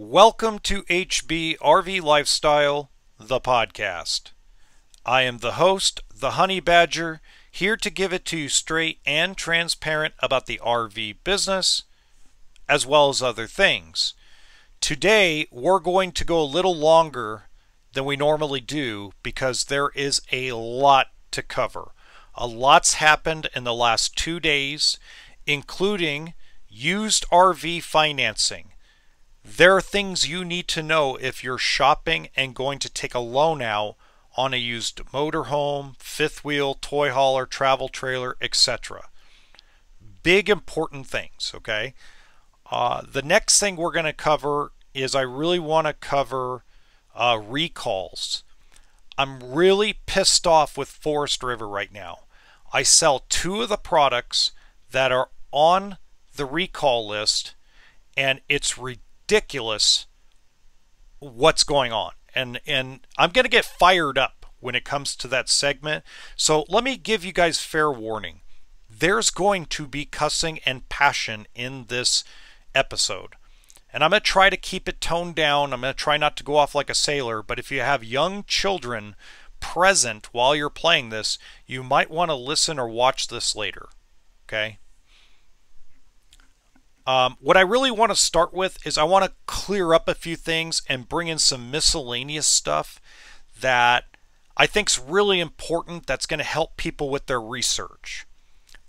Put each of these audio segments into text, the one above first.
Welcome to HB RV Lifestyle, the podcast. I am the host, the Honey Badger, here to give it to you straight and transparent about the RV business, as well as other things. Today, we're going to go a little longer than we normally do because there is a lot to cover. A lot's happened in the last two days, including used RV financing. There are things you need to know if you're shopping and going to take a loan out on a used motorhome, fifth wheel, toy hauler, travel trailer, etc. Big important things, okay? Uh, the next thing we're going to cover is I really want to cover uh, recalls. I'm really pissed off with Forest River right now. I sell two of the products that are on the recall list, and it's ridiculous what's going on. And and I'm going to get fired up when it comes to that segment. So let me give you guys fair warning. There's going to be cussing and passion in this episode. And I'm going to try to keep it toned down. I'm going to try not to go off like a sailor. But if you have young children present while you're playing this, you might want to listen or watch this later. Okay? Um, what I really want to start with is I want to clear up a few things and bring in some miscellaneous stuff that I think is really important that's going to help people with their research,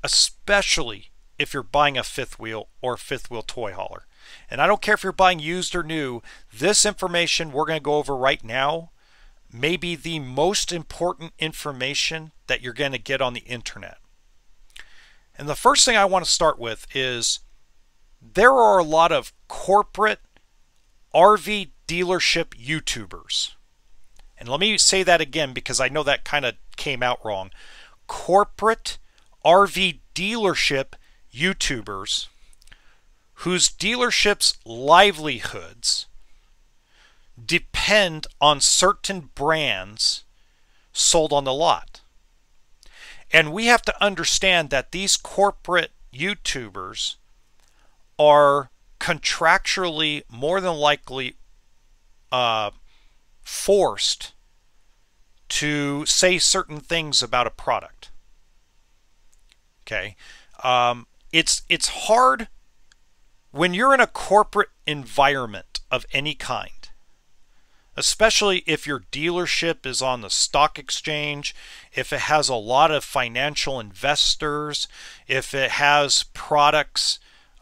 especially if you're buying a fifth wheel or fifth wheel toy hauler. And I don't care if you're buying used or new, this information we're going to go over right now may be the most important information that you're going to get on the internet. And the first thing I want to start with is there are a lot of corporate RV dealership YouTubers. And let me say that again because I know that kind of came out wrong. Corporate RV dealership YouTubers whose dealerships' livelihoods depend on certain brands sold on the lot. And we have to understand that these corporate YouTubers are contractually more than likely uh, forced to say certain things about a product. Okay, um, it's it's hard when you're in a corporate environment of any kind especially if your dealership is on the stock exchange, if it has a lot of financial investors, if it has products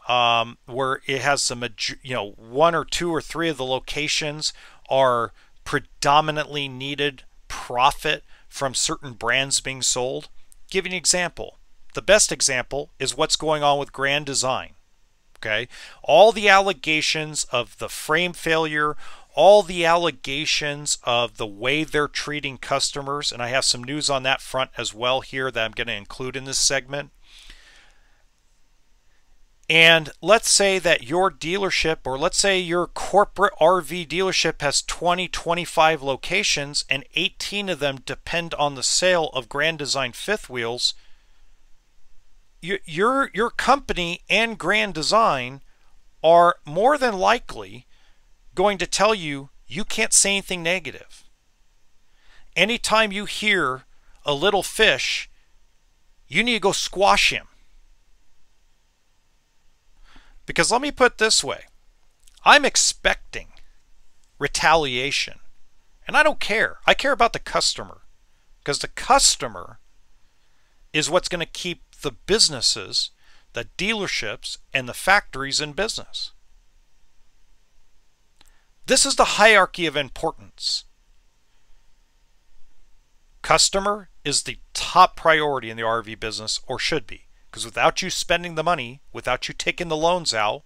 um, where it has some, you know, one or two or three of the locations are predominantly needed profit from certain brands being sold. Give an example. The best example is what's going on with Grand Design. Okay, all the allegations of the frame failure, all the allegations of the way they're treating customers, and I have some news on that front as well here that I'm going to include in this segment. And let's say that your dealership, or let's say your corporate RV dealership has 20, 25 locations, and 18 of them depend on the sale of Grand Design fifth wheels. Your, your company and Grand Design are more than likely going to tell you you can't say anything negative. Anytime you hear a little fish, you need to go squash him. Because let me put this way I'm expecting retaliation. And I don't care. I care about the customer. Because the customer is what's going to keep the businesses, the dealerships, and the factories in business. This is the hierarchy of importance. Customer is the top priority in the RV business, or should be, because without you spending the money, without you taking the loans out,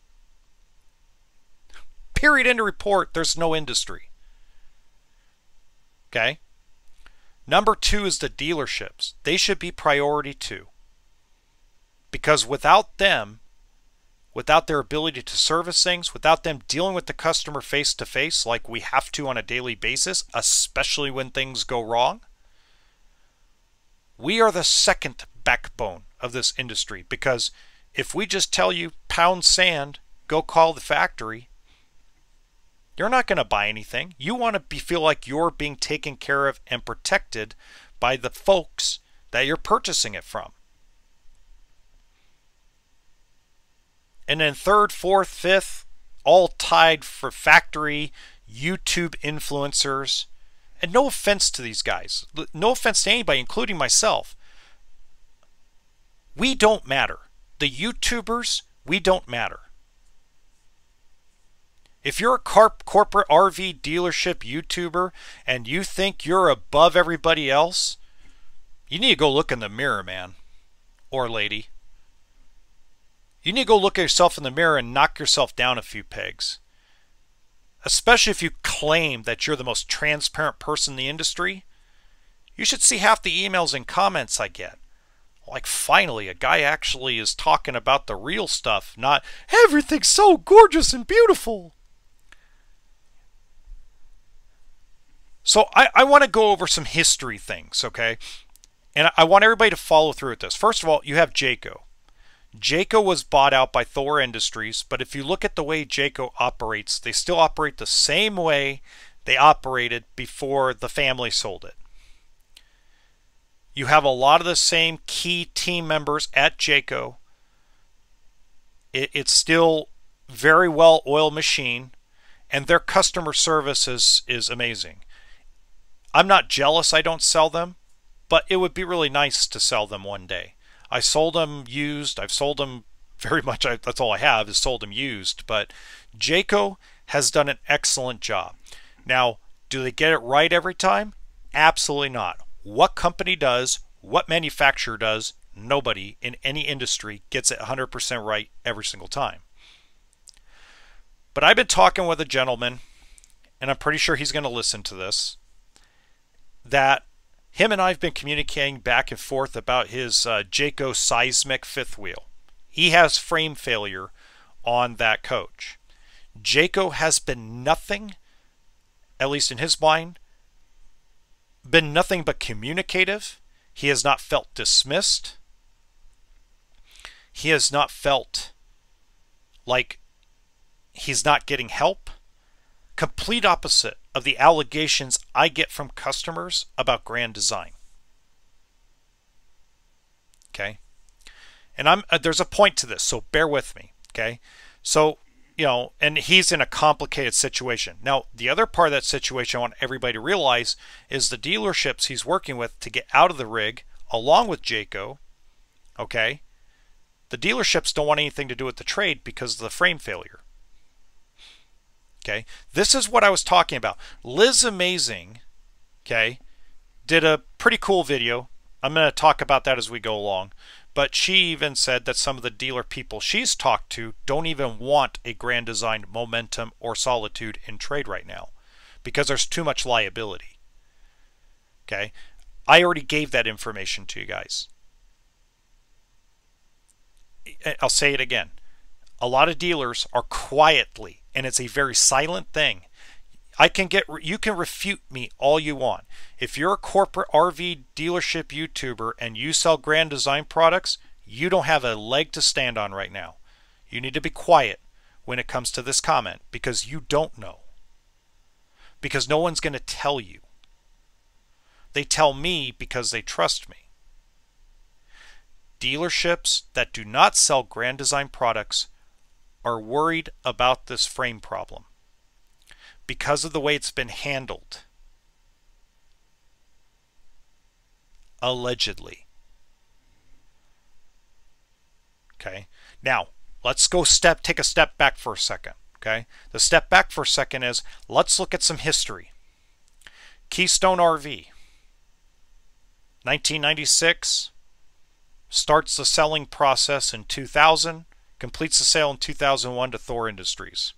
period, end of report, there's no industry. Okay? Number two is the dealerships. They should be priority two. Because without them, without their ability to service things, without them dealing with the customer face to face like we have to on a daily basis, especially when things go wrong, we are the second backbone of this industry because if we just tell you pound sand, go call the factory, You're not going to buy anything. You want to be, feel like you're being taken care of and protected by the folks that you're purchasing it from. And then third, fourth, fifth, all tied for factory YouTube influencers. And no offense to these guys, no offense to anybody, including myself. We don't matter. The YouTubers, we don't matter. If you're a corporate RV dealership YouTuber and you think you're above everybody else, you need to go look in the mirror, man. Or lady. You need to go look at yourself in the mirror and knock yourself down a few pegs. Especially if you claim that you're the most transparent person in the industry. You should see half the emails and comments I get. Like, finally, a guy actually is talking about the real stuff, not everything's so gorgeous and beautiful. So, I, I want to go over some history things, okay? And I want everybody to follow through with this. First of all, you have Jayco. Jayco was bought out by Thor Industries, but if you look at the way Jayco operates, they still operate the same way they operated before the family sold it. You have a lot of the same key team members at Jayco. It, it's still very well oiled machine, and their customer service is, is amazing. I'm not jealous I don't sell them, but it would be really nice to sell them one day. I sold them used. I've sold them very much. I, that's all I have is sold them used. But Jayco has done an excellent job. Now, do they get it right every time? Absolutely not. What company does, what manufacturer does, nobody in any industry gets it 100% right every single time. But I've been talking with a gentleman, and I'm pretty sure he's going to listen to this, that him and I have been communicating back and forth about his uh, Jayco seismic fifth wheel. He has frame failure on that coach. Jayco has been nothing, at least in his mind, been nothing but communicative. He has not felt dismissed. He has not felt like he's not getting help. Complete opposite of the allegations I get from customers about Grand Design. Okay? And I'm uh, there's a point to this, so bear with me, okay? So, you know, and he's in a complicated situation. Now, the other part of that situation I want everybody to realize is the dealerships he's working with to get out of the rig along with Jayco, okay? The dealerships don't want anything to do with the trade because of the frame failure. Okay, this is what I was talking about. Liz Amazing, okay, did a pretty cool video. I'm going to talk about that as we go along. But she even said that some of the dealer people she's talked to don't even want a Grand Design Momentum or Solitude in trade right now because there's too much liability. Okay, I already gave that information to you guys. I'll say it again. A lot of dealers are quietly and it's a very silent thing. I can get you can refute me all you want. If you're a corporate RV dealership YouTuber and you sell Grand Design products, you don't have a leg to stand on right now. You need to be quiet when it comes to this comment because you don't know. Because no one's going to tell you. They tell me because they trust me. Dealerships that do not sell Grand Design products are worried about this frame problem because of the way it's been handled. Allegedly. Okay. Now, let's go step take a step back for a second. Okay. The step back for a second is let's look at some history. Keystone RV. 1996 starts the selling process in 2000 completes the sale in 2001 to Thor Industries.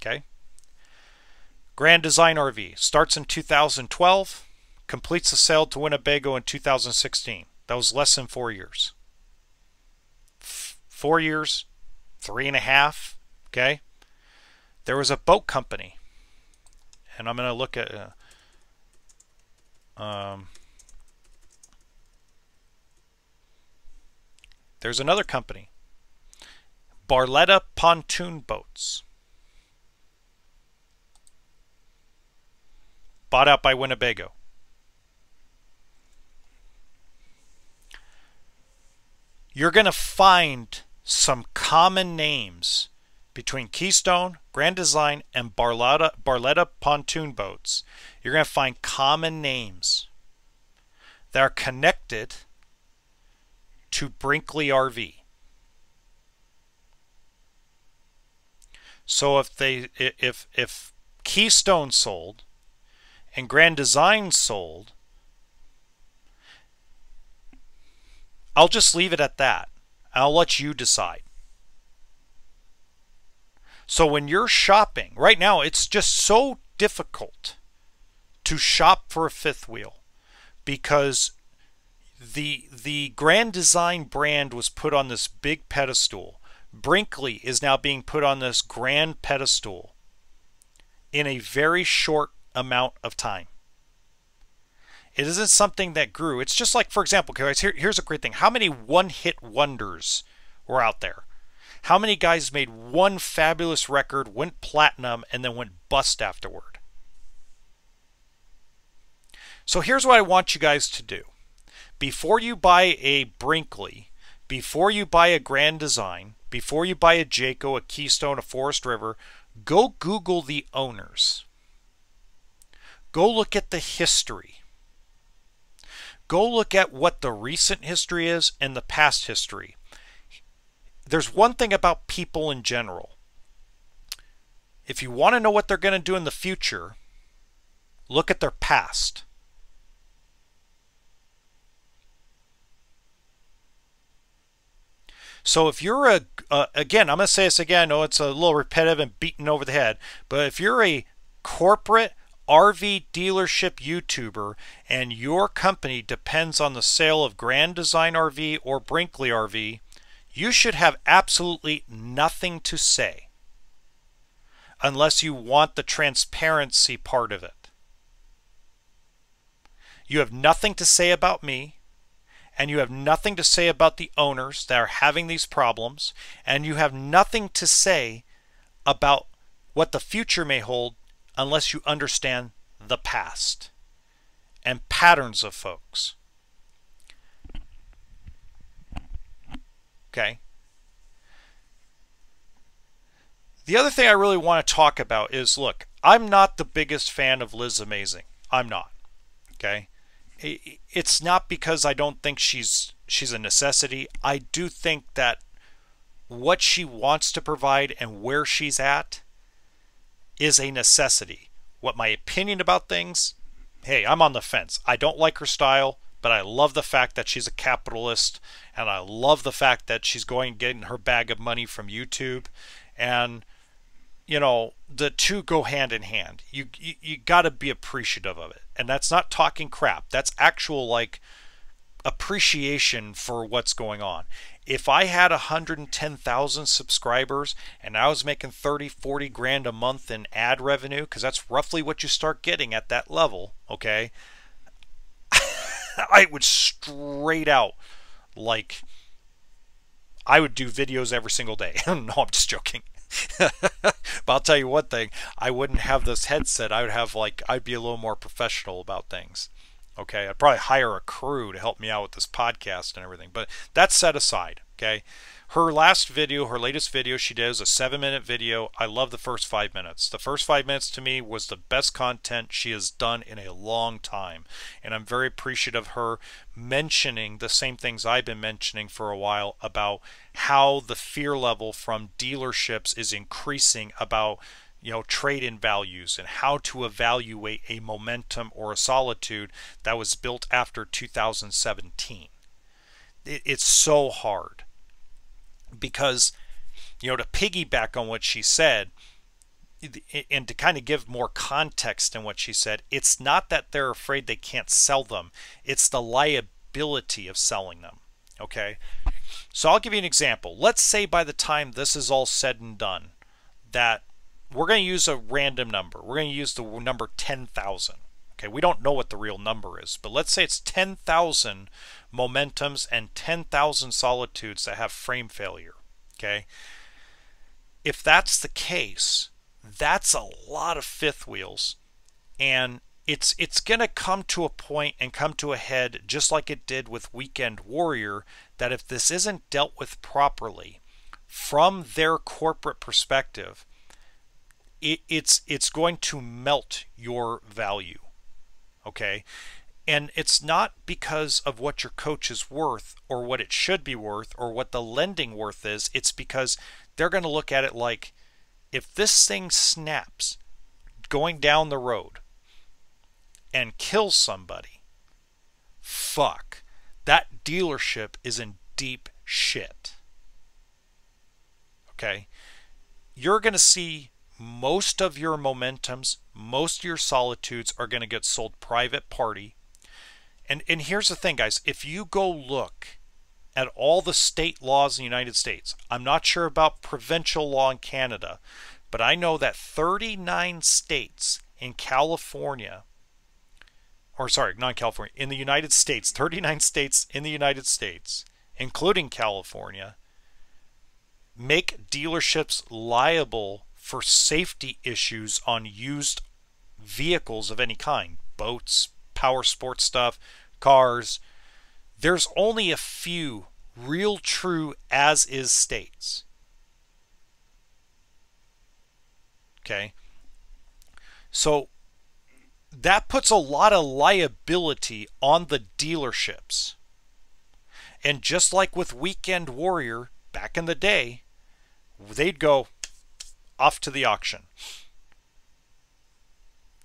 Okay. Grand Design RV starts in 2012, completes the sale to Winnebago in 2016. That was less than four years. F four years, three and a half. Okay. There was a boat company, and I'm going to look at. Uh, um, There's another company, Barletta Pontoon Boats. Bought out by Winnebago. You're going to find some common names between Keystone, Grand Design, and Barletta, Barletta pontoon boats. You're going to find common names that are connected to Brinkley RV. So if they if if Keystone sold and Grand Design sold, I'll just leave it at that. I'll let you decide. So when you're shopping, right now it's just so difficult to shop for a fifth wheel because the the Grand Design brand was put on this big pedestal Brinkley is now being put on this grand pedestal in a very short amount of time. It isn't something that grew. It's just like, for example, guys, here, here's a great thing. How many one hit wonders were out there? How many guys made one fabulous record, went platinum, and then went bust afterward? So here's what I want you guys to do. Before you buy a Brinkley, before you buy a Grand Design, before you buy a Jayco, a Keystone, a Forest River, go Google the owners. Go look at the history. Go look at what the recent history is and the past history. There's one thing about people in general. If you want to know what they're going to do in the future, look at their past. So if you're a, uh, again, I'm going to say this again. I know it's a little repetitive and beaten over the head, but if you're a corporate RV dealership YouTuber and your company depends on the sale of Grand Design RV or Brinkley RV, you should have absolutely nothing to say unless you want the transparency part of it. You have nothing to say about me and you have nothing to say about the owners that are having these problems, and you have nothing to say about what the future may hold unless you understand the past and patterns of folks. Okay. The other thing I really want to talk about is look, I'm not the biggest fan of Liz Amazing. I'm not. Okay it's not because I don't think she's she's a necessity. I do think that what she wants to provide and where she's at is a necessity. What my opinion about things, hey, I'm on the fence. I don't like her style, but I love the fact that she's a capitalist and I love the fact that she's going getting her bag of money from YouTube. And you know the two go hand in hand. You you, you got to be appreciative of it. And that's not talking crap. That's actual like appreciation for what's going on if i had 110000 subscribers and i was making 30 40 grand a month in ad revenue because that's roughly what you start getting at that level okay i would straight out like i would do videos every single day no i'm just joking but I'll tell you one thing, I wouldn't have this headset. I would have like I'd be a little more professional about things. Okay, I'd probably hire a crew to help me out with this podcast and everything. But that's set aside. Okay, her last video, her latest video she did is a seven minute video. I love the first five minutes. The first five minutes to me was the best content she has done in a long time. And I'm very appreciative of her mentioning the same things I've been mentioning for a while about how the fear level from dealerships is increasing about you know trade in values and how to evaluate a momentum or a solitude that was built after 2017 it's so hard because you know to piggyback on what she said and to kind of give more context in what she said it's not that they're afraid they can't sell them it's the liability of selling them okay? So I'll give you an example. Let's say by the time this is all said and done that we're going to use a random number we're going to use the number 10,000 okay we don't know what the real number is but let's say it's 10,000 momentums, and 10,000 solitudes that have frame failure. Okay? If that's the case, that's a lot of fifth wheels. And it's it's going to come to a point and come to a head just like it did with Weekend Warrior that if this isn't dealt with properly from their corporate perspective, it, it's it's going to melt your value. Okay? And it's not because of what your coach is worth or what it should be worth or what the lending worth is. It's because they're going to look at it like if this thing snaps going down the road and kills somebody, fuck, that dealership is in deep shit. Okay? You're going to see most of your momentums, most of your solitudes are going to get sold private party. And and here's the thing guys, if you go look at all the state laws in the United States, I'm not sure about provincial law in Canada, but I know that 39 states in California or sorry, not California, in the United States, 39 states in the United States, including California, make dealerships liable for safety issues on used vehicles of any kind boats, power sports stuff, cars. There's only a few real true as is states. Okay. So that puts a lot of liability on the dealerships. And just like with Weekend Warrior back in the day, they'd go, off to the auction.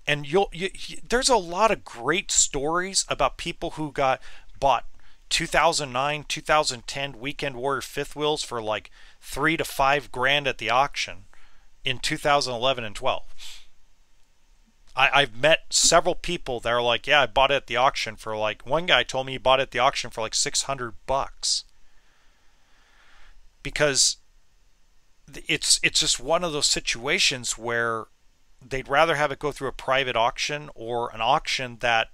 And you'll you, there's a lot of great stories about people who got bought 2009, 2010 Weekend Warrior fifth wheels for like three to five grand at the auction in 2011 and 12. I, have met several people that are like, yeah, I bought it at the auction for like one guy told me he bought it at the auction for like 600 bucks because it's it's just one of those situations where they'd rather have it go through a private auction or an auction that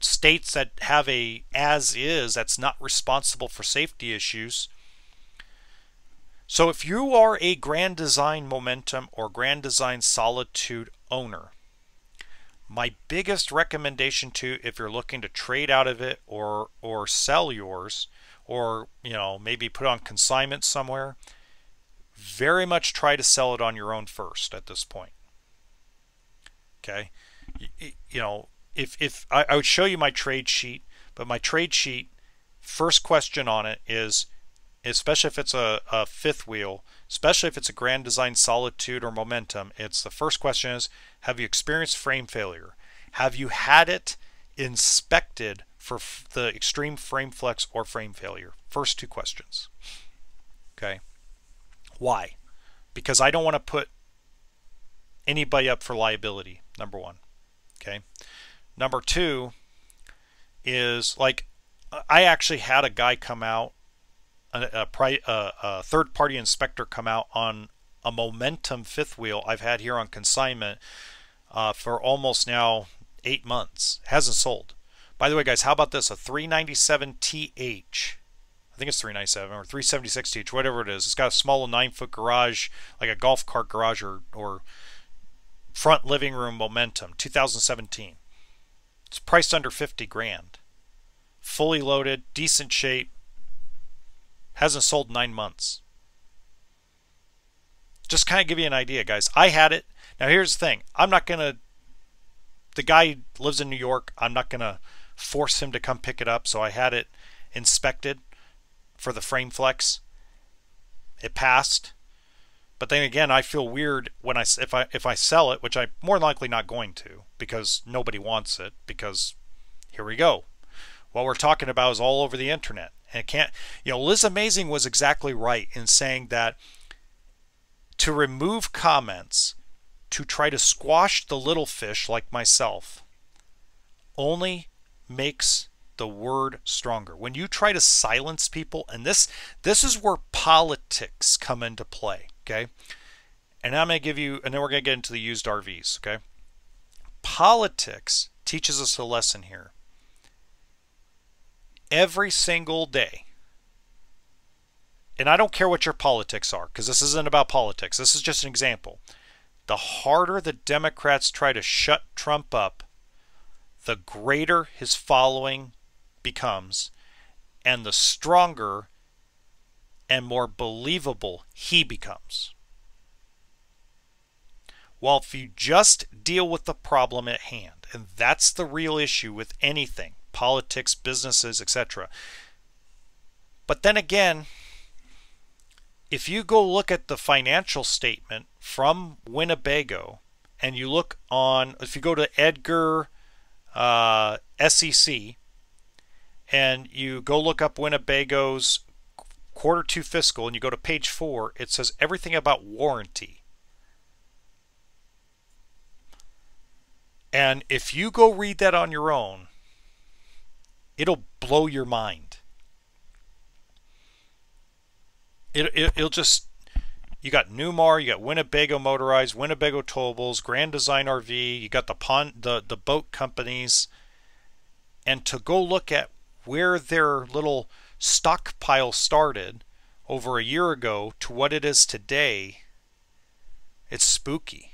states that have a as is that's not responsible for safety issues. So if you are a Grand Design Momentum or Grand Design Solitude owner, my biggest recommendation to if you're looking to trade out of it or or sell yours or you know maybe put on consignment somewhere very much try to sell it on your own first at this point. Okay, you, you know, if if I, I would show you my trade sheet, but my trade sheet first question on it is, especially if it's a, a fifth wheel, especially if it's a Grand Design Solitude or Momentum, it's the first question is, have you experienced frame failure? Have you had it inspected for the extreme frame flex or frame failure? First two questions. Okay. Why? Because I don't want to put anybody up for liability, number one. Okay. Number two is like I actually had a guy come out, a, a, a third party inspector come out on a momentum fifth wheel I've had here on consignment uh, for almost now eight months. Hasn't sold. By the way, guys, how about this? A 397 TH I think it's 397 or 376 each, whatever it is. It's got a small nine foot garage, like a golf cart garage or, or front living room momentum, 2017. It's priced under 50 grand. Fully loaded, decent shape. Hasn't sold nine months. Just kind of give you an idea, guys. I had it. Now, here's the thing I'm not going to. The guy lives in New York. I'm not going to force him to come pick it up. So I had it inspected for the frame flex. It passed. But then again, I feel weird when I if I if I sell it, which I'm more likely not going to because nobody wants it because here we go. What we're talking about is all over the internet. And it can't you know, Liz Amazing was exactly right in saying that to remove comments to try to squash the little fish like myself only makes the word stronger. When you try to silence people, and this this is where politics come into play, okay? And I'm going to give you, and then we're going to get into the used RVs, okay? Politics teaches us a lesson here. Every single day, and I don't care what your politics are, because this isn't about politics. This is just an example. the harder the Democrats try to shut Trump up, the greater his following becomes, and the stronger and more believable he becomes. Well, if you just deal with the problem at hand, and that's the real issue with anything politics, businesses, etc. But then again, if you go look at the financial statement from Winnebago and you look on, if you go to Edgar uh, SEC and you go look up Winnebago's quarter two fiscal and you go to page four, it says everything about warranty. And if you go read that on your own, it'll blow your mind. It, it, will just, you got Newmar, you got Winnebago Motorized, Winnebago Towables, Grand Design RV, you got the pond, the, the boat companies. And to go look at where their little stockpile started over a year ago to what it is today, it's spooky.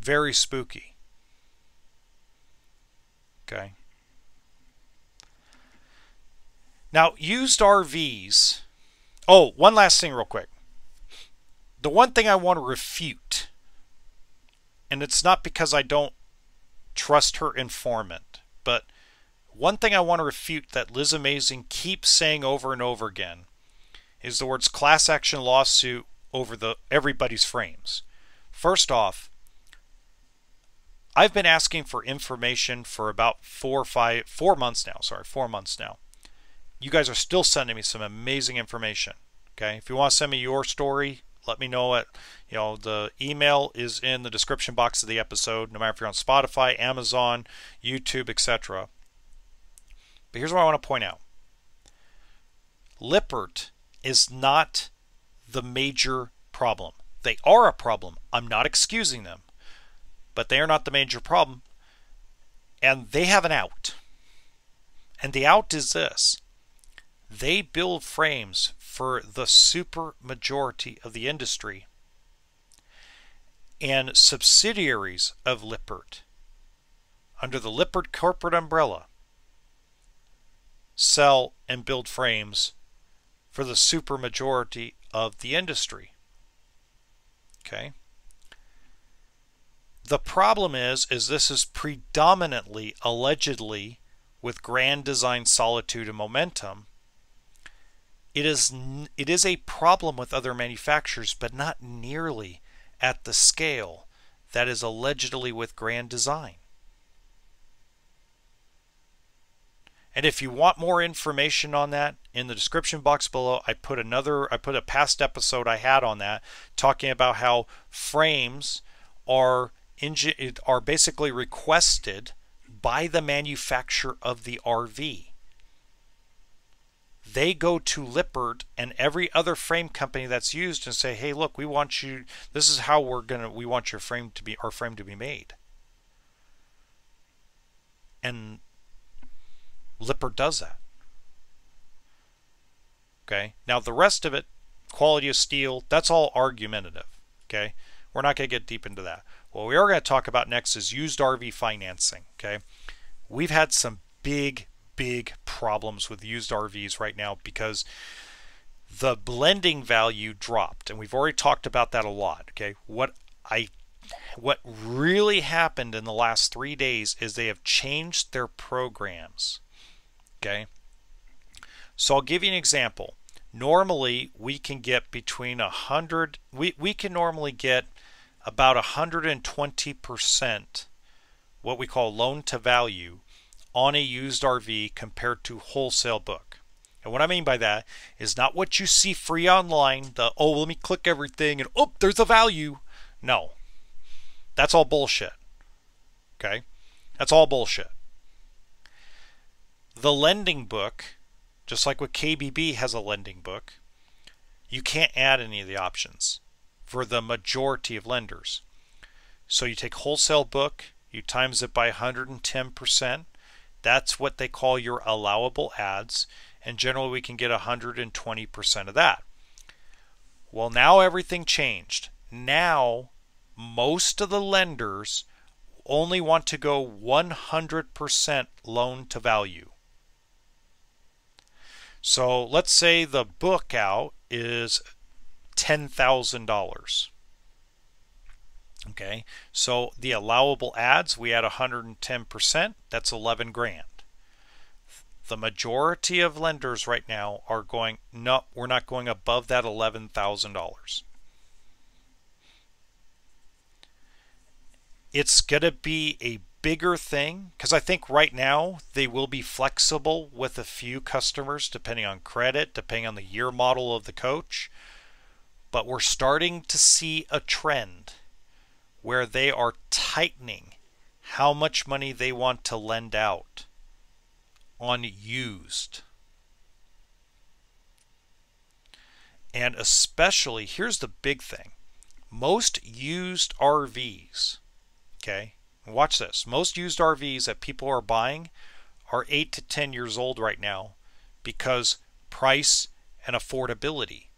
Very spooky. Okay. Now, used RVs. Oh, one last thing, real quick. The one thing I want to refute, and it's not because I don't trust her informant, but one thing I want to refute that Liz Amazing keeps saying over and over again is the words class action lawsuit over the everybody's frames. First off, I've been asking for information for about four or five, four months now. Sorry, four months now. You guys are still sending me some amazing information. Okay, if you want to send me your story, let me know at you know the email is in the description box of the episode. No matter if you're on Spotify, Amazon, YouTube, etc. But here's what I want to point out: Lippert is not the major problem. They are a problem. I'm not excusing them but they are not the major problem. And they have an out. And the out is this they build frames for the super majority of the industry. And subsidiaries of Lippert, under the Lippert corporate umbrella, sell and build frames for the super majority of the industry. Okay? The problem is, is this is predominantly, allegedly, with Grand Design Solitude and Momentum. It is, it is a problem with other manufacturers, but not nearly at the scale that is allegedly with Grand Design. And if you want more information on that, in the description box below, I put another, I put a past episode I had on that, talking about how frames are are basically requested by the manufacturer of the RV. They go to Lippert and every other frame company that's used and say, "Hey, look, we want you. This is how we're gonna. We want your frame to be our frame to be made." And Lippert does that. Okay. Now the rest of it, quality of steel, that's all argumentative. Okay. We're not going to get deep into that. What we are going to talk about next is used RV financing. Okay, we've had some big, big problems with used RVs right now because the blending value dropped, and we've already talked about that a lot. Okay, what I what really happened in the last three days is they have changed their programs. Okay, so I'll give you an example. Normally, we can get between a hundred. We we can normally get about a 120% what we call loan to value on a used RV compared to wholesale book. And what I mean by that is not what you see free online, the oh, let me click everything and oh, there's a value. No. That's all bullshit. Okay? That's all bullshit. The lending book, just like what KBB has a lending book, you can't add any of the options for the majority of lenders. So you take wholesale book, you times it by 110%. That's what they call your allowable ads, and generally we can get 120% of that. Well, now everything changed. Now, most of the lenders only want to go 100% loan to value. So let's say the book out is $10,000. Okay, so the allowable ads, we had 110%, that's 11 grand. The majority of lenders right now are going, no, we're not going above that $11,000. It's going to be a bigger thing because I think right now they will be flexible with a few customers depending on credit, depending on the year model of the coach. But we're starting to see a trend where they are tightening how much money they want to lend out on used. And especially, here's the big thing most used RVs, okay, watch this, most used RVs that people are buying are 8 to 10 years old right now because price and affordability.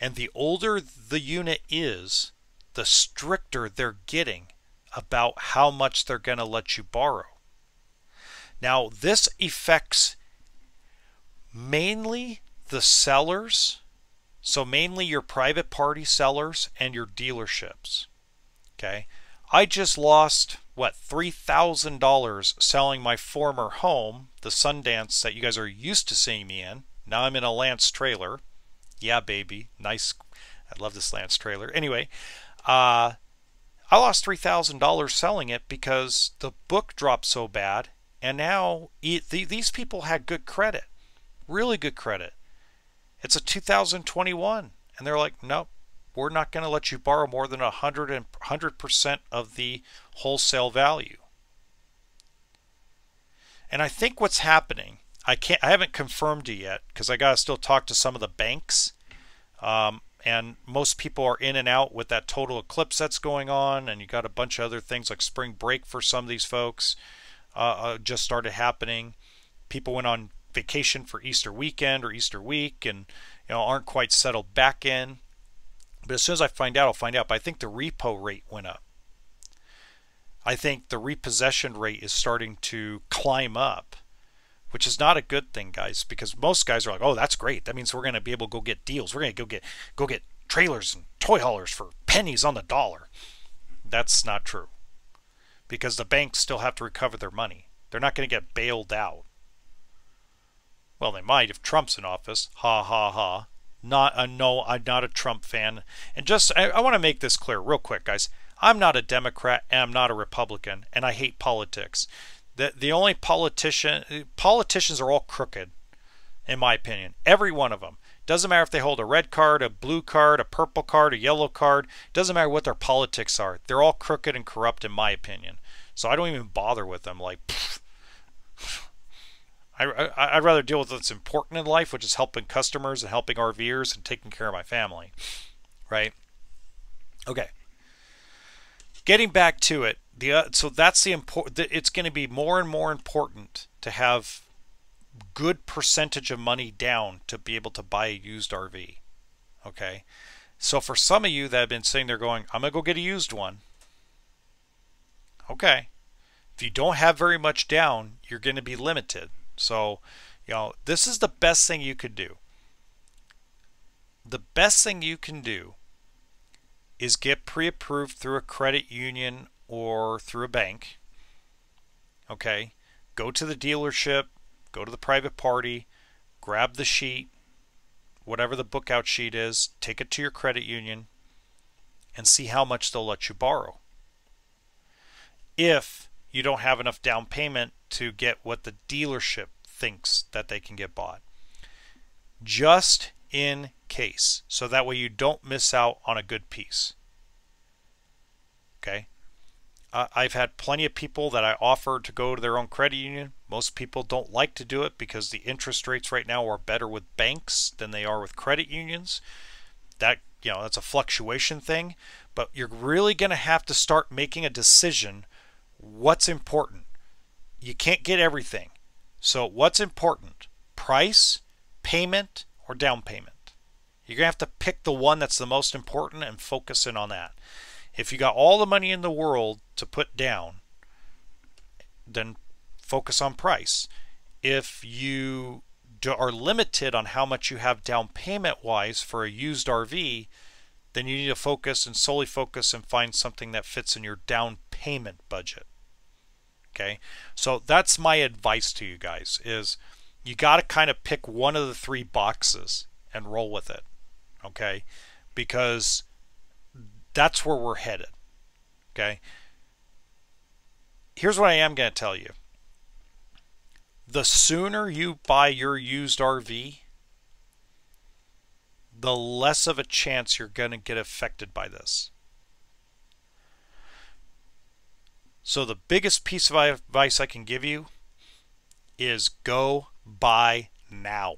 And the older the unit is, the stricter they're getting about how much they're going to let you borrow. Now, this affects mainly the sellers, so mainly your private party sellers and your dealerships. Okay, I just lost what $3,000 selling my former home, the Sundance that you guys are used to seeing me in. Now I'm in a Lance trailer. Yeah, baby. Nice. I love this Lance trailer. Anyway, uh, I lost $3,000 selling it because the book dropped so bad. And now it, the, these people had good credit, really good credit. It's a 2021. And they're like, nope, we're not going to let you borrow more than 100 100% of the wholesale value. And I think what's happening I can't. I haven't confirmed it yet because I gotta still talk to some of the banks, um, and most people are in and out with that total eclipse that's going on, and you got a bunch of other things like spring break for some of these folks uh, uh, just started happening. People went on vacation for Easter weekend or Easter week, and you know aren't quite settled back in. But as soon as I find out, I'll find out. But I think the repo rate went up. I think the repossession rate is starting to climb up which is not a good thing, guys, because most guys are like, "Oh, that's great. That means we're going to be able to go get deals. We're going to go get go get trailers and toy haulers for pennies on the dollar." That's not true. Because the banks still have to recover their money. They're not going to get bailed out. Well, they might if Trump's in office. Ha ha ha. Not a no, I'm not a Trump fan. And just I, I want to make this clear real quick, guys. I'm not a Democrat and I'm not a Republican, and I hate politics. The the only politician politicians are all crooked, in my opinion. Every one of them. Doesn't matter if they hold a red card, a blue card, a purple card, a yellow card. Doesn't matter what their politics are. They're all crooked and corrupt, in my opinion. So I don't even bother with them. Like, I, I, would rather deal with what's important in life, which is helping customers and helping RVers and taking care of my family. Right? Okay. Getting back to it, the uh, so that's the important. It's going to be more and more important to have good percentage of money down to be able to buy a used RV. Okay, so for some of you that have been sitting there going, "I'm gonna go get a used one." Okay, if you don't have very much down, you're going to be limited. So, you know, this is the best thing you could do. The best thing you can do is get pre-approved through a credit union or through a bank. Okay, go to the dealership, go to the private party, grab the sheet, whatever the bookout sheet is, take it to your credit union, and see how much they'll let you borrow. If you don't have enough down payment to get what the dealership thinks that they can get bought. Just in case. So that way you don't miss out on a good piece. Okay? Uh, I've had plenty of people that I offer to go to their own credit union. Most people don't like to do it because the interest rates right now are better with banks than they are with credit unions. That you know that's a fluctuation thing, but you're really going to have to start making a decision. What's important? You can't get everything. So what's important? Price, payment, or down payment? You're going to have to pick the one that's the most important and focus in on that. If you got all the money in the world to put down, then focus on price. If you are limited on how much you have down payment wise for a used RV, then you need to focus and solely focus and find something that fits in your down payment budget. Okay, so that's my advice to you guys: is you got to kind of pick one of the three boxes and roll with it. Okay, because that's where we're headed. Okay. Here's what I am going to tell you. The sooner you buy your used RV, the less of a chance you're going to get affected by this. So, the biggest piece of advice I can give you is go buy now.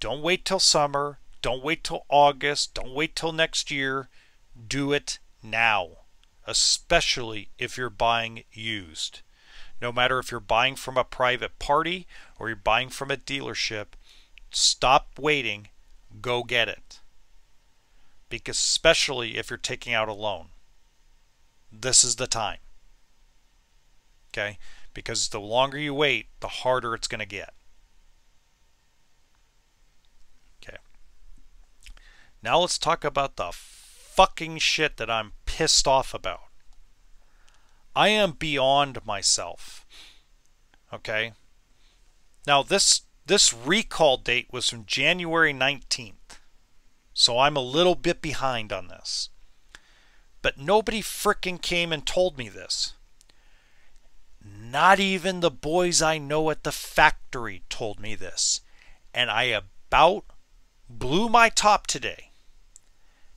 Don't wait till summer. Don't wait till August. Don't wait till next year. Do it now, especially if you're buying used. No matter if you're buying from a private party or you're buying from a dealership, stop waiting go get it. Because especially if you're taking out a loan, this is the time. Okay? Because the longer you wait, the harder it's going to get. Okay. Now let's talk about the fucking shit that I'm pissed off about. I am beyond myself. Okay? Now this this recall date was from January 19th, so I'm a little bit behind on this. But nobody fricking came and told me this. Not even the boys I know at the factory told me this. And I about blew my top today.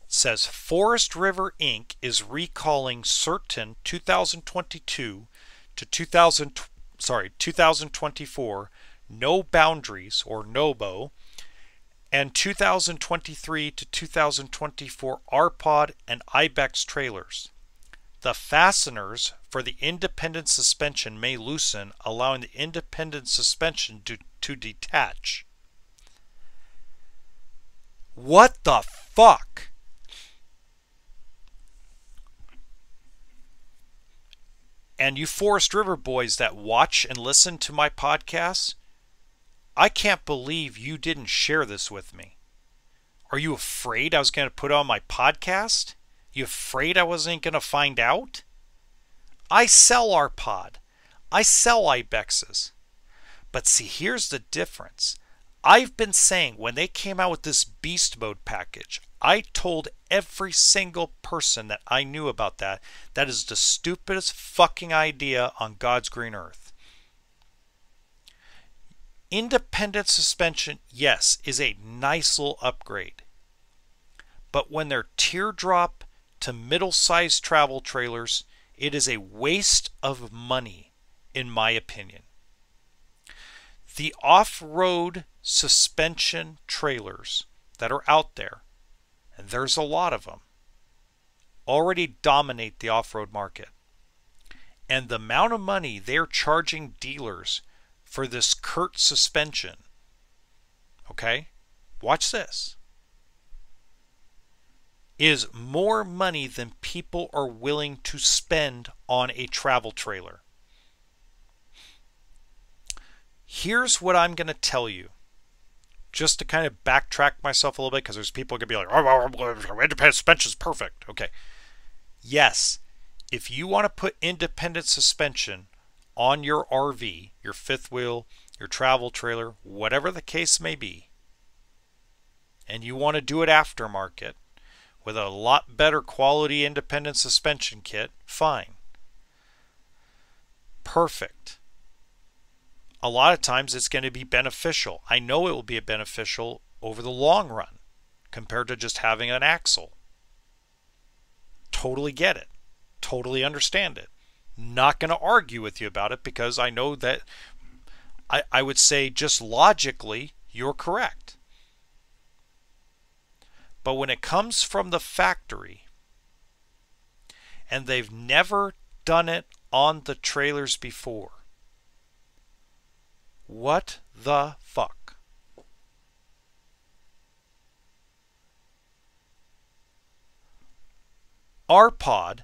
Says Forest River Inc. is recalling certain 2022 to 2000 sorry 2024 no Boundaries, or NOBO, and 2023 to 2024 RPOD and IBEX trailers. The fasteners for the independent suspension may loosen, allowing the independent suspension to, to detach. What the fuck? And you Forest River boys that watch and listen to my podcasts, I can't believe you didn't share this with me. Are you afraid I was going to put on my podcast? You afraid I wasn't going to find out? I sell R-Pod. I sell Ibexes. But see, here's the difference. I've been saying when they came out with this beast mode package, I told every single person that I knew about that that is the stupidest fucking idea on God's green earth. Independent suspension, yes, is a nice little upgrade. But when they're teardrop to middle sized travel trailers, it is a waste of money, in my opinion. The off road suspension trailers that are out there, and there's a lot of them, already dominate the off road market. And the amount of money they're charging dealers for this CURT suspension. Okay? Watch this. Is more money than people are willing to spend on a travel trailer. Here's what I'm going to tell you. Just to kind of backtrack myself a little bit, because there's people going to be like, oh, independent suspension is perfect. Okay. Yes, if you want to put independent suspension on your RV, your fifth wheel, your travel trailer, whatever the case may be, and you want to do it aftermarket with a lot better quality independent suspension kit, fine. Perfect. A lot of times it's going to be beneficial. I know it will be beneficial over the long run compared to just having an axle. Totally get it. Totally understand it not going to argue with you about it because I know that I, I would say just logically you're correct. But when it comes from the factory and they've never done it on the trailers before, what the fuck? RPod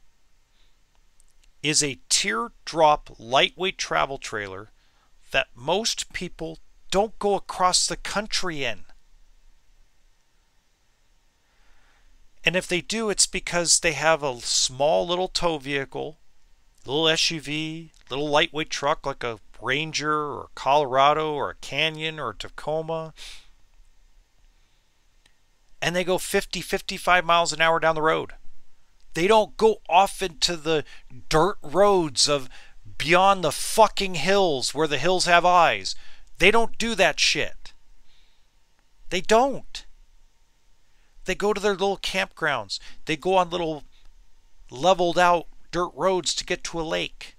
is a teardrop lightweight travel trailer that most people don't go across the country in. And if they do, it's because they have a small little tow vehicle, little SUV, little lightweight truck like a Ranger or Colorado or a Canyon or a Tacoma. And they go 50, 55 miles an hour down the road. They don't go off into the dirt roads of beyond the fucking hills where the hills have eyes. They don't do that shit. They don't. They go to their little campgrounds. They go on little leveled out dirt roads to get to a lake,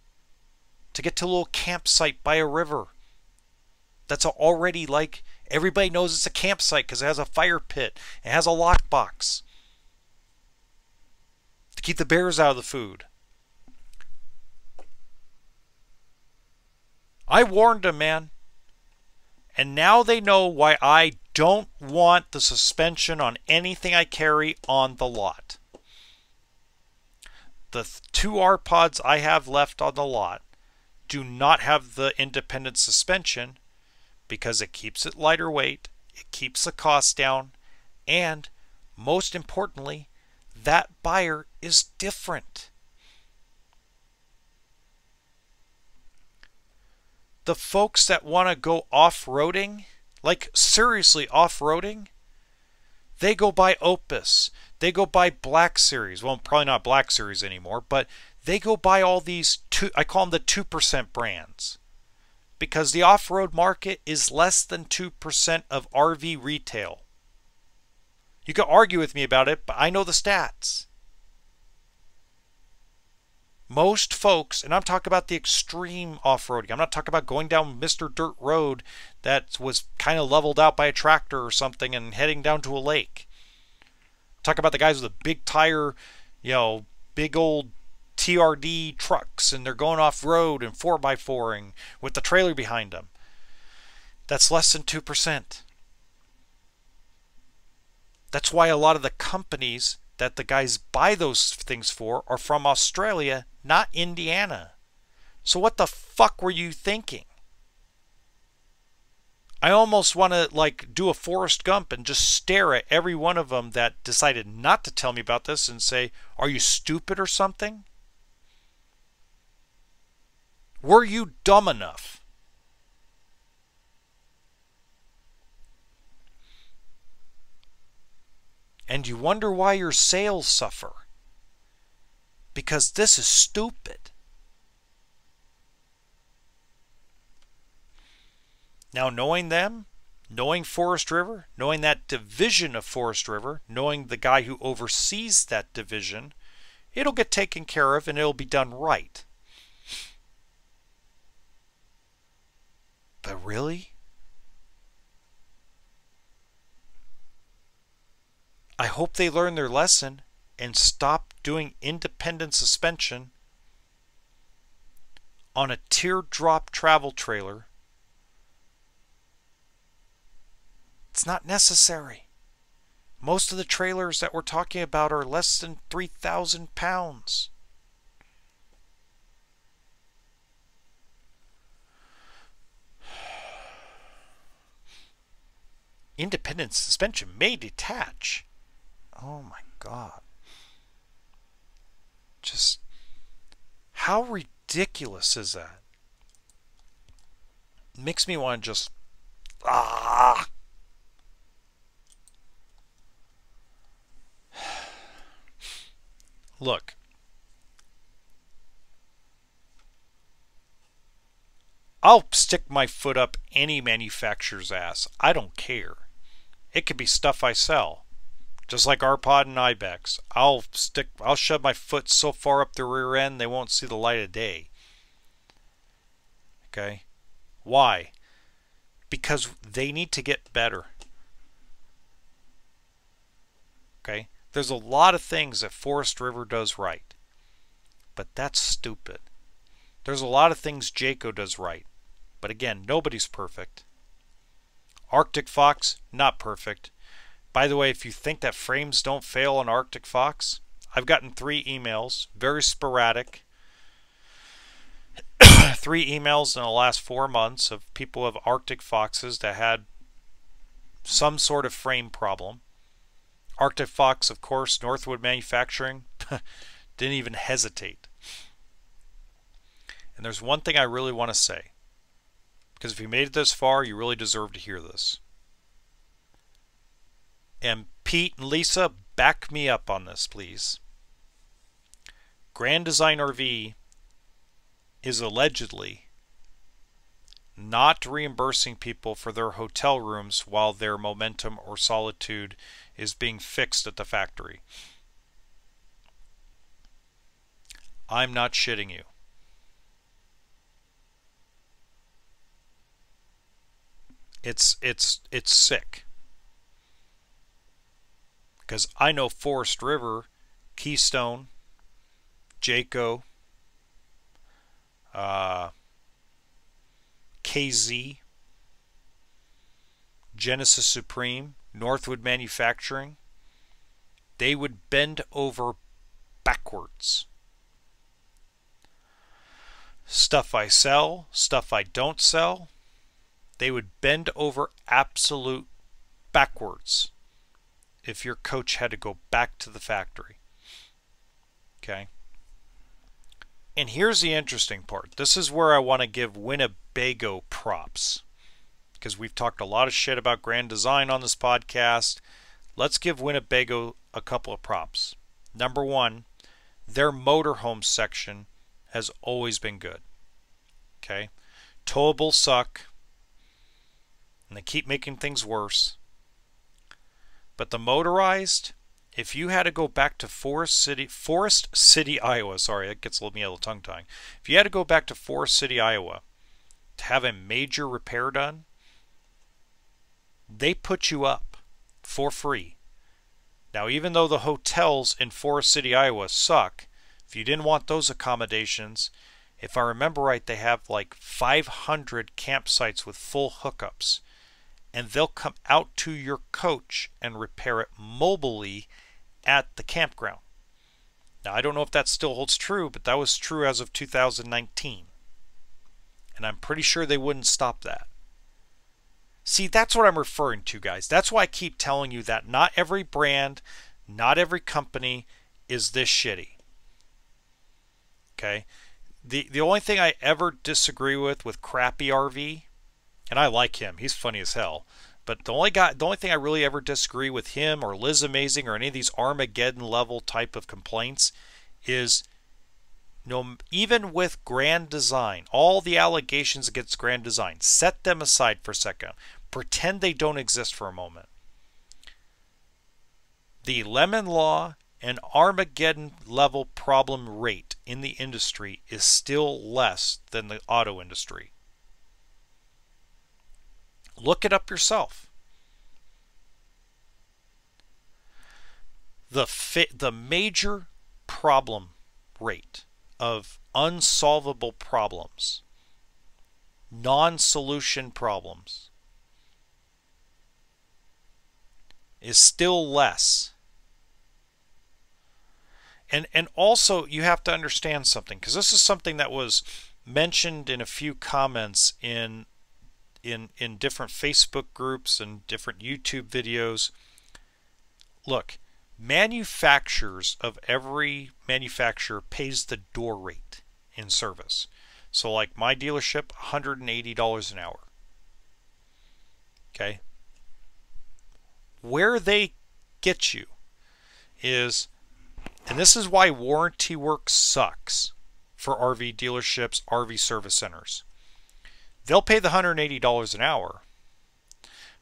to get to a little campsite by a river. That's already like everybody knows it's a campsite because it has a fire pit, it has a lockbox to keep the bears out of the food. I warned them, man. And now they know why I don't want the suspension on anything I carry on the lot. The two R-Pods I have left on the lot do not have the independent suspension because it keeps it lighter weight, it keeps the cost down, and most importantly, that buyer is different. the folks that want to go off roading, like seriously off roading, they go buy Opus. They go buy Black Series. Well, probably not Black Series anymore, but they go buy all these two, I call them the 2% brands. Because the off road market is less than 2% of RV retail. You can argue with me about it, but I know the stats most folks, and I'm talking about the extreme off roading, I'm not talking about going down Mr. Dirt Road that was kind of leveled out by a tractor or something and heading down to a lake. Talk about the guys with the big tire, you know, big old TRD trucks and they're going off road and 4x4ing with the trailer behind them. That's less than 2%. That's why a lot of the companies that the guys buy those things for are from Australia, not Indiana. So what the fuck were you thinking? I almost want to like do a Forrest Gump and just stare at every one of them that decided not to tell me about this and say, "Are you stupid or something?" Were you dumb enough? and you wonder why your sales suffer. Because this is stupid. Now, knowing them, knowing Forest River, knowing that division of Forest River, knowing the guy who oversees that division, it'll get taken care of and it'll be done right. But really? I hope they learn their lesson and stop doing independent suspension on a teardrop travel trailer. It's not necessary. Most of the trailers that we're talking about are less than 3,000 pounds. Independent suspension may detach. Oh my God. Just how ridiculous is that? makes me want to just ah. Look. I'll stick my foot up any manufacturer's ass. I don't care. It could be stuff I sell. Just like R-Pod and Ibex. I'll stick I'll shove my foot so far up the rear end they won't see the light of day. Okay? Why? Because they need to get better. Okay? There's a lot of things that Forest River does right. But that's stupid. There's a lot of things Jayco does right. But again, nobody's perfect. Arctic Fox, not perfect. By the way, if you think that frames don't fail on Arctic Fox, I've gotten three emails, very sporadic. three emails in the last four months of people of Arctic foxes that had some sort of frame problem. Arctic Fox, of course, Northwood Manufacturing, didn't even hesitate. And there's one thing I really want to say. Because if you made it this far, you really deserve to hear this. And Pete and Lisa, back me up on this, please. Grand Design RV is allegedly not reimbursing people for their hotel rooms while their momentum or solitude is being fixed at the factory. I'm not shitting you. It's it's it's sick. Because I know Forest River, Keystone, Jayco, uh, KZ, Genesis Supreme, Northwood Manufacturing, they would bend over backwards. Stuff I sell, stuff I don't sell, they would bend over absolute backwards if your coach had to go back to the factory. Okay? And here's the interesting part. This is where I want to give Winnebago props because we've talked a lot of shit about grand design on this podcast. Let's give Winnebago a couple of props. Number one, their motorhome section has always been good. Okay? Towable suck, and they keep making things worse. But the motorized, if you had to go back to Forest City, Forest City, Iowa, sorry, that gets a little tongue tying. If you had to go back to Forest City, Iowa, to have a major repair done, they put you up for free. Now, even though the hotels in Forest City, Iowa suck, if you didn't want those accommodations, if I remember right, they have like 500 campsites with full hookups. And they'll come out to your coach and repair it mobily at the campground. Now, I don't know if that still holds true, but that was true as of 2019. And I'm pretty sure they wouldn't stop that. See, that's what I'm referring to, guys. That's why I keep telling you that not every brand, not every company is this shitty. Okay? The the only thing I ever disagree with with Crappy RV, and I like him, he's funny as hell. But the only guy the only thing I really ever disagree with him or Liz Amazing or any of these Armageddon level type of complaints is no, even with Grand Design, all the allegations against Grand Design, set them aside for a second. Pretend they don't exist for a moment. The Lemon Law and Armageddon level problem rate in the industry is still less than the auto industry. Look it up yourself. The, the major problem rate of unsolvable problems, non solution problems, is still less. And, and also, you have to understand something because this is something that was mentioned in a few comments in in in different Facebook groups and different YouTube videos. Look, manufacturers of every manufacturer pays the door rate in service. So like my dealership, $180 an hour. Okay? Where they get you is and this is why warranty work sucks for RV dealerships, RV service centers. They'll pay the $180 an hour,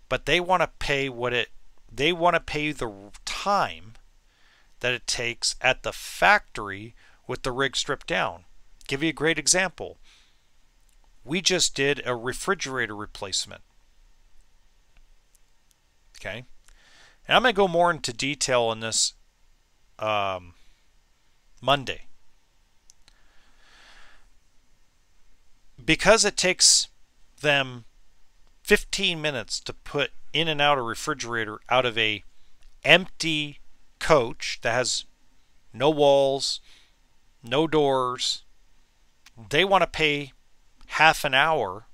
but they want to pay what it they want to pay the time that it takes at the factory with the rig stripped down. Give you a great example. We just did a refrigerator replacement. Okay. And I'm going to go more into detail on this um, Monday. Because it takes them 15 minutes to put in and out a refrigerator out of a empty coach that has no walls, no doors. They want to pay half an hour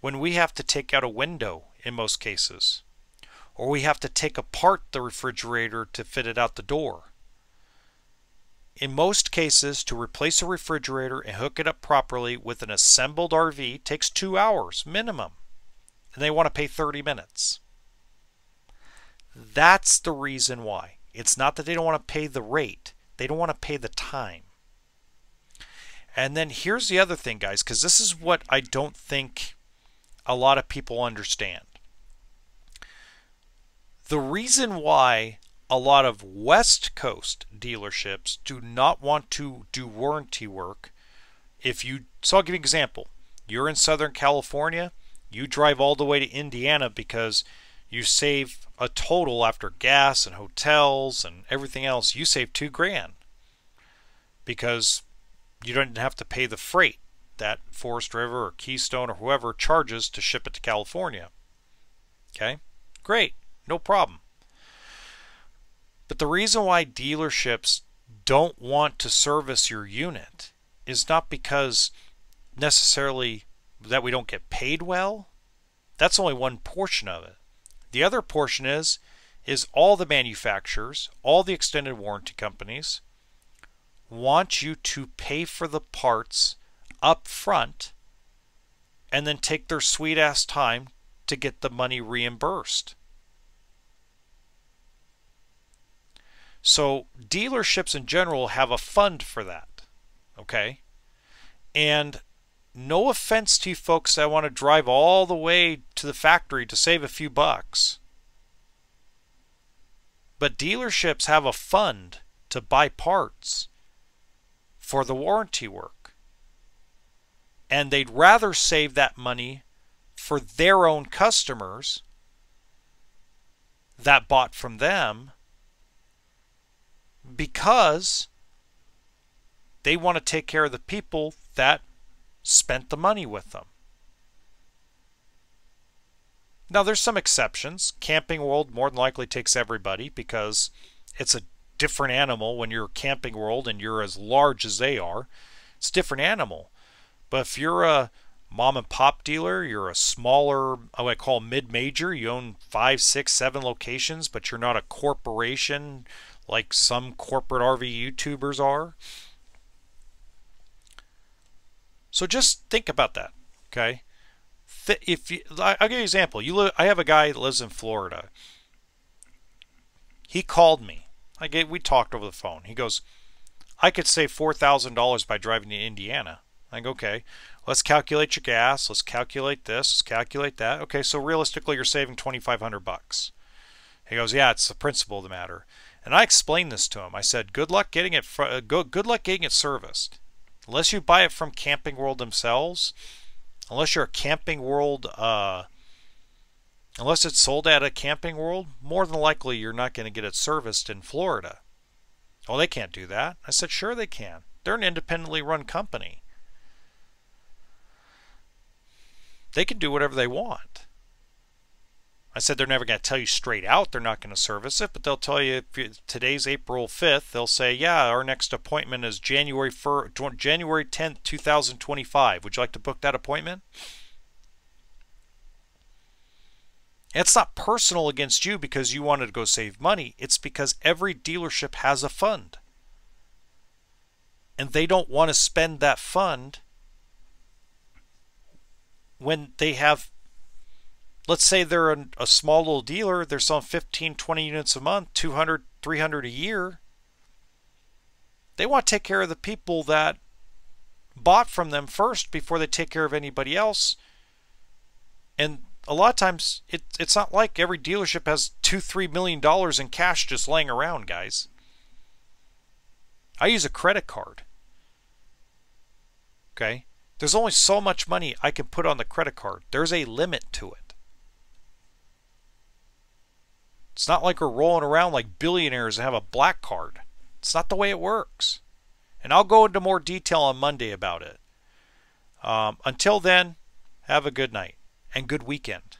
when we have to take out a window in most cases, or we have to take apart the refrigerator to fit it out the door. In most cases, to replace a refrigerator and hook it up properly with an assembled RV takes two hours minimum, and they want to pay 30 minutes. That's the reason why. It's not that they don't want to pay the rate, they don't want to pay the time. And then here's the other thing, guys, because this is what I don't think a lot of people understand. The reason why a lot of West Coast dealerships do not want to do warranty work, if you, so I'll give you an example. You're in Southern California, you drive all the way to Indiana because you save a total after gas and hotels and everything else, you save two grand because you don't have to pay the freight that Forest River or Keystone or whoever charges to ship it to California. Okay, great, no problem. But the reason why dealerships don't want to service your unit is not because necessarily that we don't get paid well. That's only one portion of it. The other portion is is all the manufacturers, all the extended warranty companies want you to pay for the parts up front and then take their sweet ass time to get the money reimbursed. So dealerships in general have a fund for that. Okay? And no offense to you folks that want to drive all the way to the factory to save a few bucks. But dealerships have a fund to buy parts for the warranty work. And they'd rather save that money for their own customers that bought from them because they want to take care of the people that spent the money with them. Now, there's some exceptions. Camping World more than likely takes everybody because it's a different animal when you're Camping World and you're as large as they are. It's a different animal. But if you're a mom and pop dealer, you're a smaller, I call mid major, you own five, six, seven locations, but you're not a corporation like some corporate RV YouTubers are. So just think about that, okay? If you, I'll give you an example. You live, I have a guy that lives in Florida. He called me. I get, we talked over the phone. He goes, I could save four thousand dollars by driving to Indiana. I go, okay. Let's calculate your gas. Let's calculate this. Let's calculate that. Okay, so realistically, you're saving twenty five hundred bucks. He goes, yeah, it's the principle of the matter. And I explained this to him. I said, good luck getting it. Uh, good luck getting it serviced. Unless you buy it from Camping World themselves, unless you're a Camping World, uh, unless it's sold at a Camping World, more than likely you're not going to get it serviced in Florida. Oh, they can't do that. I said, sure they can. They're an independently run company. They can do whatever they want. I said they're never going to tell you straight out they're not going to service it, but they'll tell you if today's April 5th, they'll say, yeah, our next appointment is January 1st, January 10th, 2025. Would you like to book that appointment? It's not personal against you because you wanted to go save money. It's because every dealership has a fund. And they don't want to spend that fund when they have let's say they're a, a, small little dealer, they're selling 15, 20 units a month, 200, 300 a year. They want to take care of the people that bought from them first before they take care of anybody else. And a lot of times, it, it's not like every dealership has two, three million dollars in cash just laying around, guys. I use a credit card. Okay? There's only so much money I can put on the credit card. There's a limit to it. It's not like we're rolling around like billionaires and have a black card. It's not the way it works. And I'll go into more detail on Monday about it. Um, until then, have a good night and good weekend.